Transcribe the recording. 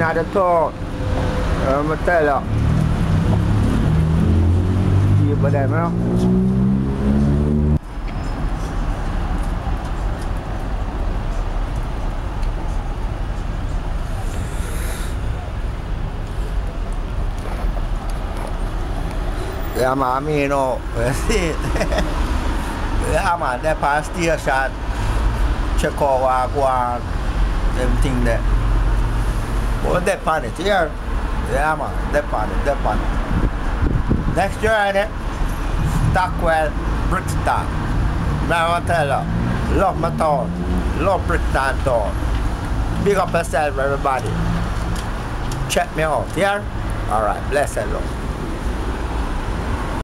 at the top. I'm gonna tell you. See about them, you know? Yeah, man, I mean, you know, you see it. yeah, man, that But that on it, here. Yeah, man, that on it, that on it. Next journey, Stockwell, Brixton. Man, I tell you, love my town, love Brixton town. Big up yourself, everybody. Check me out, yeah? Alright, bless love.